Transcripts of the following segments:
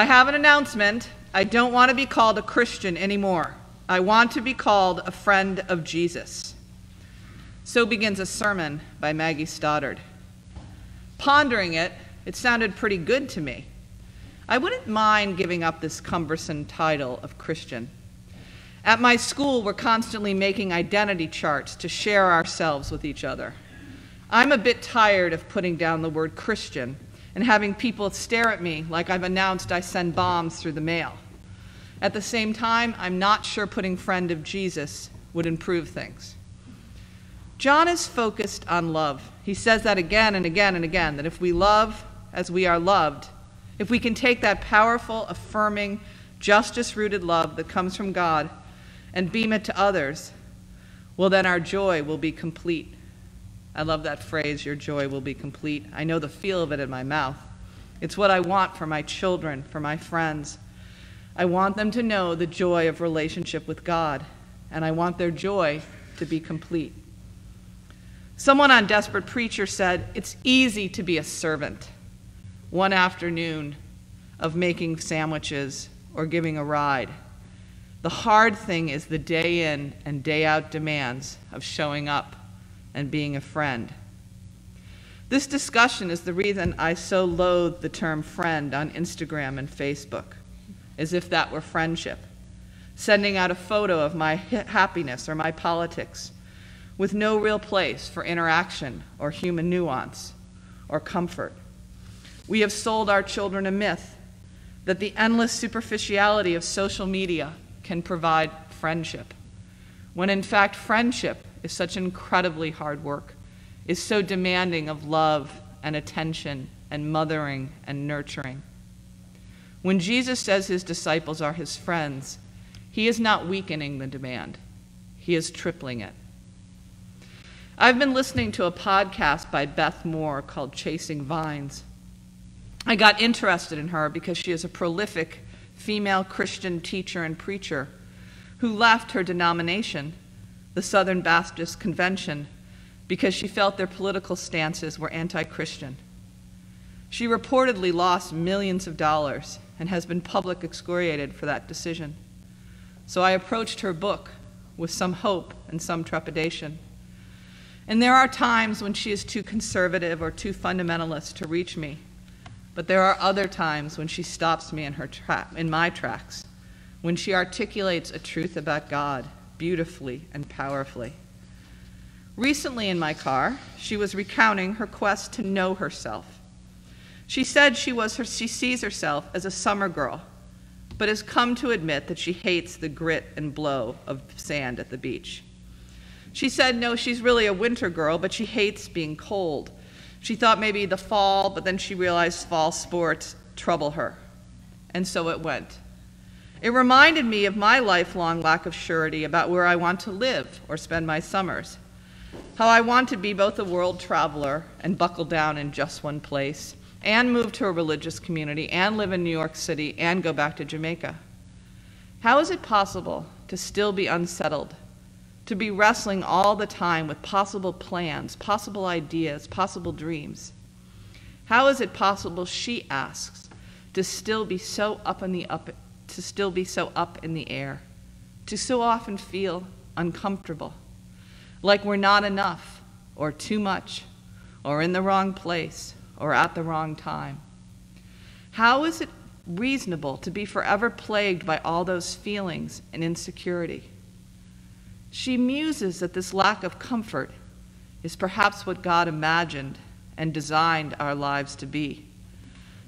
I have an announcement. I don't want to be called a Christian anymore. I want to be called a friend of Jesus. So begins a sermon by Maggie Stoddard. Pondering it, it sounded pretty good to me. I wouldn't mind giving up this cumbersome title of Christian. At my school, we're constantly making identity charts to share ourselves with each other. I'm a bit tired of putting down the word Christian and having people stare at me like I've announced I send bombs through the mail. At the same time, I'm not sure putting friend of Jesus would improve things. John is focused on love. He says that again and again and again that if we love as we are loved, if we can take that powerful, affirming, justice rooted love that comes from God and beam it to others, well, then our joy will be complete. I love that phrase, your joy will be complete. I know the feel of it in my mouth. It's what I want for my children, for my friends. I want them to know the joy of relationship with God, and I want their joy to be complete. Someone on Desperate Preacher said, It's easy to be a servant one afternoon of making sandwiches or giving a ride. The hard thing is the day in and day out demands of showing up and being a friend. This discussion is the reason I so loathe the term friend on Instagram and Facebook, as if that were friendship. Sending out a photo of my happiness or my politics with no real place for interaction or human nuance or comfort. We have sold our children a myth that the endless superficiality of social media can provide friendship, when in fact, friendship is such incredibly hard work, is so demanding of love and attention and mothering and nurturing. When Jesus says his disciples are his friends, he is not weakening the demand, he is tripling it. I've been listening to a podcast by Beth Moore called Chasing Vines. I got interested in her because she is a prolific female Christian teacher and preacher who left her denomination, the Southern Baptist Convention, because she felt their political stances were anti Christian. She reportedly lost millions of dollars and has been public excoriated for that decision. So I approached her book with some hope and some trepidation. And there are times when she is too conservative or too fundamentalist to reach me. But there are other times when she stops me in, her tra- in my tracks, when she articulates a truth about God beautifully and powerfully. Recently in my car, she was recounting her quest to know herself. She said she, was her, she sees herself as a summer girl, but has come to admit that she hates the grit and blow of sand at the beach. She said, no, she's really a winter girl, but she hates being cold she thought maybe the fall, but then she realized fall sports trouble her. And so it went. It reminded me of my lifelong lack of surety about where I want to live or spend my summers. How I want to be both a world traveler and buckle down in just one place, and move to a religious community, and live in New York City, and go back to Jamaica. How is it possible to still be unsettled to be wrestling all the time with possible plans, possible ideas, possible dreams. How is it possible, she asks, to still be so up in the up to still be so up in the air, to so often feel uncomfortable, like we're not enough, or too much, or in the wrong place, or at the wrong time? How is it reasonable to be forever plagued by all those feelings and insecurity? She muses that this lack of comfort is perhaps what God imagined and designed our lives to be.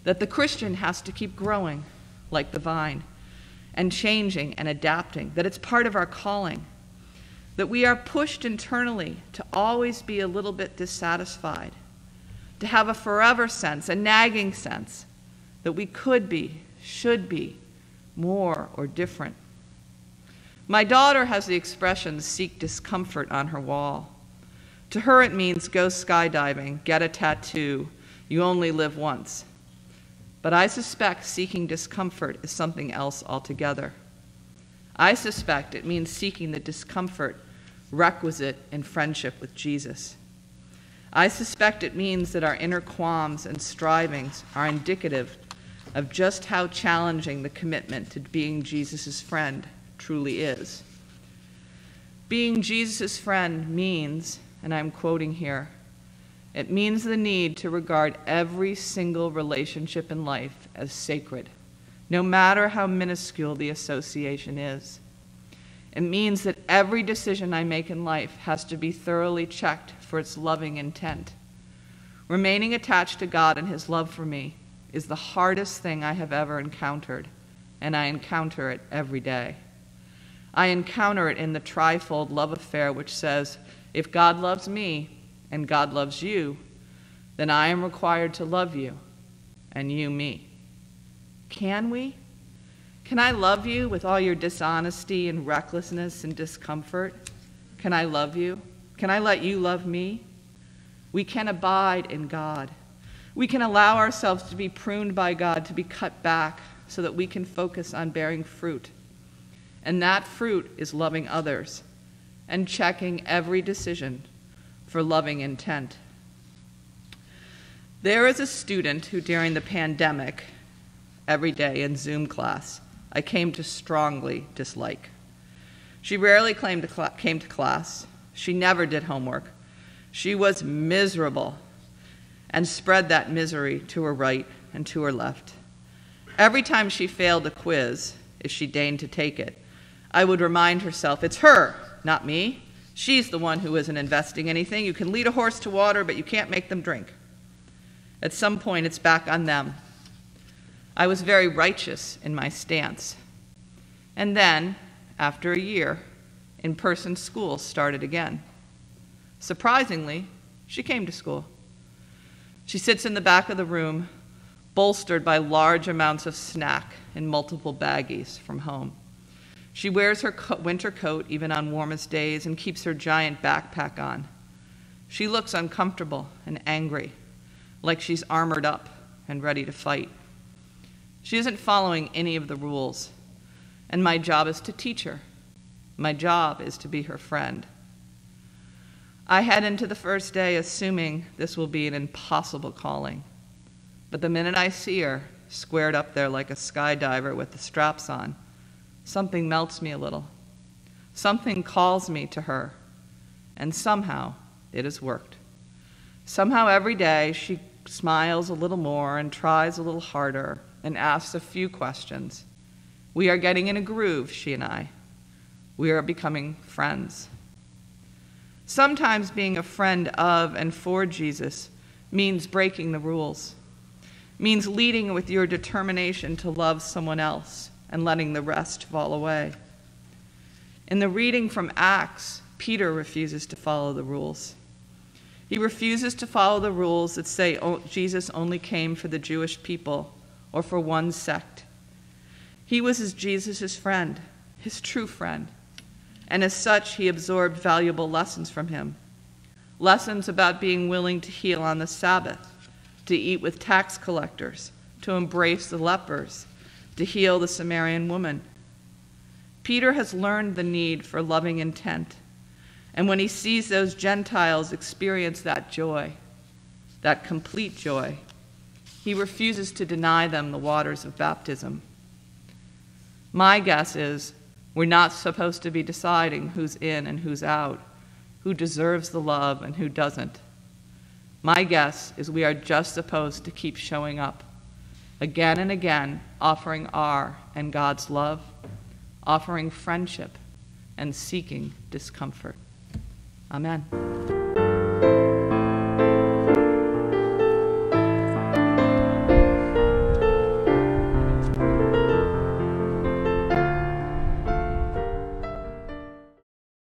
That the Christian has to keep growing like the vine and changing and adapting, that it's part of our calling. That we are pushed internally to always be a little bit dissatisfied, to have a forever sense, a nagging sense that we could be, should be, more or different. My daughter has the expression seek discomfort on her wall. To her, it means go skydiving, get a tattoo, you only live once. But I suspect seeking discomfort is something else altogether. I suspect it means seeking the discomfort requisite in friendship with Jesus. I suspect it means that our inner qualms and strivings are indicative of just how challenging the commitment to being Jesus' friend truly is. Being Jesus' friend means, and I'm quoting here, it means the need to regard every single relationship in life as sacred, no matter how minuscule the association is. It means that every decision I make in life has to be thoroughly checked for its loving intent. Remaining attached to God and His love for me is the hardest thing I have ever encountered, and I encounter it every day. I encounter it in the trifold love affair which says, if God loves me and God loves you, then I am required to love you and you me. Can we? Can I love you with all your dishonesty and recklessness and discomfort? Can I love you? Can I let you love me? We can abide in God. We can allow ourselves to be pruned by God, to be cut back, so that we can focus on bearing fruit. And that fruit is loving others and checking every decision for loving intent. There is a student who, during the pandemic, every day in Zoom class, I came to strongly dislike. She rarely to came to class. She never did homework. She was miserable and spread that misery to her right and to her left. Every time she failed a quiz, if she deigned to take it, I would remind herself, it's her, not me. She's the one who isn't investing anything. You can lead a horse to water, but you can't make them drink. At some point, it's back on them. I was very righteous in my stance. And then, after a year, in person school started again. Surprisingly, she came to school. She sits in the back of the room, bolstered by large amounts of snack in multiple baggies from home. She wears her co- winter coat even on warmest days and keeps her giant backpack on. She looks uncomfortable and angry, like she's armored up and ready to fight. She isn't following any of the rules, and my job is to teach her. My job is to be her friend. I head into the first day assuming this will be an impossible calling. But the minute I see her, squared up there like a skydiver with the straps on, something melts me a little. Something calls me to her, and somehow it has worked. Somehow every day she smiles a little more and tries a little harder and asks a few questions. We are getting in a groove, she and I. We are becoming friends. Sometimes being a friend of and for Jesus means breaking the rules, means leading with your determination to love someone else and letting the rest fall away. In the reading from Acts, Peter refuses to follow the rules. He refuses to follow the rules that say Jesus only came for the Jewish people or for one sect. He was Jesus' friend, his true friend and as such, he absorbed valuable lessons from him. Lessons about being willing to heal on the Sabbath, to eat with tax collectors, to embrace the lepers, to heal the Samaritan woman. Peter has learned the need for loving intent, and when he sees those Gentiles experience that joy, that complete joy, he refuses to deny them the waters of baptism. My guess is we're not supposed to be deciding who's in and who's out, who deserves the love and who doesn't. My guess is we are just supposed to keep showing up, again and again, offering our and God's love, offering friendship, and seeking discomfort. Amen.